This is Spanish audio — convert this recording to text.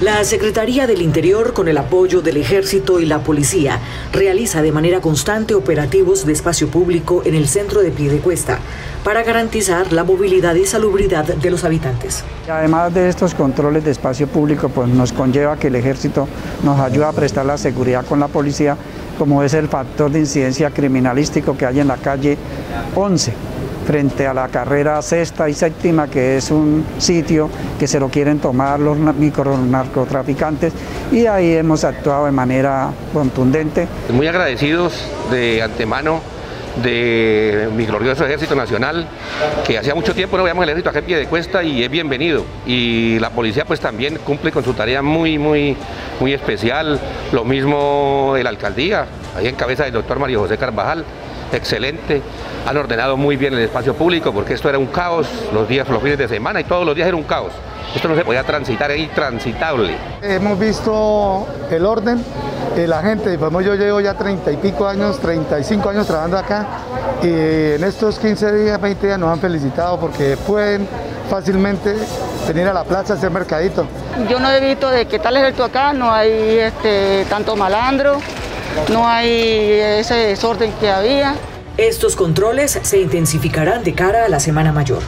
La Secretaría del Interior, con el apoyo del Ejército y la Policía, realiza de manera constante operativos de espacio público en el centro de Piedecuesta para garantizar la movilidad y salubridad de los habitantes. Además de estos controles de espacio público, pues nos conlleva que el Ejército nos ayuda a prestar la seguridad con la policía, como es el factor de incidencia criminalístico que hay en la calle 11 frente a la carrera sexta y séptima, que es un sitio que se lo quieren tomar los micronarcotraficantes y ahí hemos actuado de manera contundente. Muy agradecidos de antemano de mi glorioso Ejército Nacional, que hacía mucho tiempo no veíamos el ejército en pie de cuesta y es bienvenido. Y la policía pues también cumple con su tarea muy, muy, muy especial. Lo mismo de la alcaldía, ahí en cabeza del doctor Mario José Carvajal, excelente. Han ordenado muy bien el espacio público porque esto era un caos los días, los fines de semana y todos los días era un caos. Esto no se podía transitar, era intransitable. Hemos visto el orden, la gente, pues yo llevo ya treinta y pico años, 35 años trabajando acá y en estos 15 días, 20 días nos han felicitado porque pueden fácilmente venir a la plaza a hacer mercadito. Yo no he visto de qué tal es esto acá, no hay este, tanto malandro, no hay ese desorden que había. Estos controles se intensificarán de cara a la Semana Mayor.